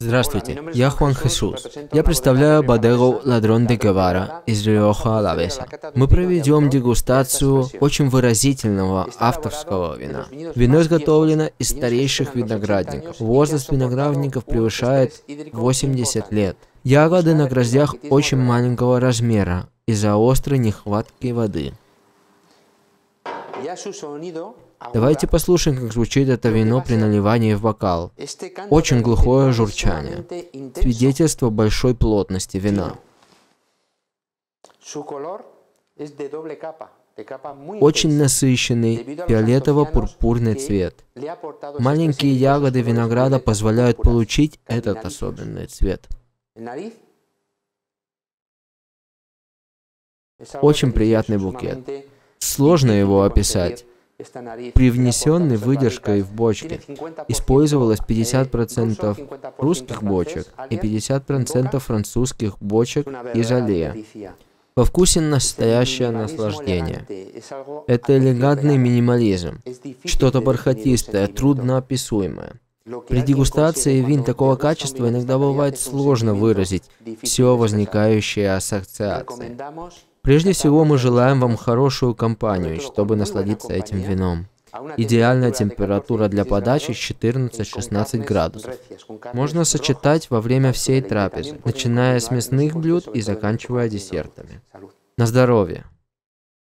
Здравствуйте, я Хуан Хесус. Я представляю Бодегу Ладрон де Гевара из Риоха Алавеса. Мы проведем дегустацию очень выразительного авторского вина. Вино изготовлено из старейших виноградников. Возраст виноградников превышает 80 лет. Ягоды на гроздях очень маленького размера из-за острой нехватки воды. Давайте послушаем, как звучит это вино при наливании в бокал. Очень глухое журчание. Свидетельство большой плотности вина. Очень насыщенный фиолетово-пурпурный цвет. Маленькие ягоды винограда позволяют получить этот особенный цвет. Очень приятный букет. Сложно его описать. Привнесенный выдержкой в бочке использовалось 50% русских бочек и 50% французских бочек из аллея. Во вкусе настоящее наслаждение. Это элегантный минимализм, что-то бархатистое, трудно описуемое. При дегустации вин такого качества иногда бывает сложно выразить все возникающие ассоциации. Прежде всего, мы желаем вам хорошую компанию, чтобы насладиться этим вином. Идеальная температура для подачи 14-16 градусов. Можно сочетать во время всей трапезы, начиная с мясных блюд и заканчивая десертами. На здоровье!